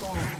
Minions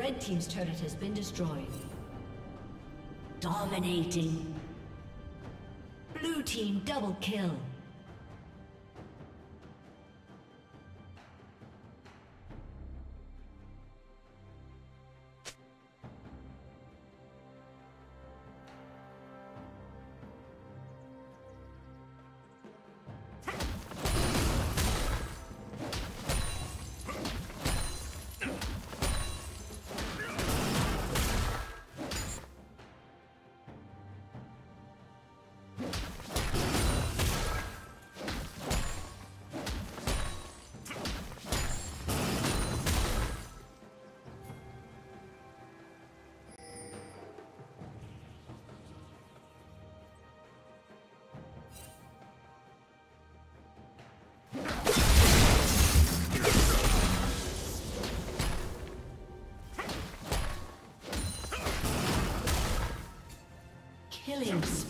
Red Team's turret has been destroyed. Dominating. Blue Team double kill. Killing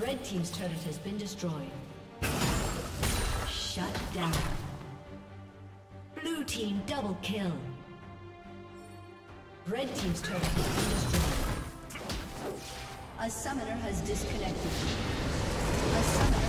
Red Team's turret has been destroyed. Shut down. Blue Team double kill. Red Team's turret has been destroyed. A summoner has disconnected. A summoner.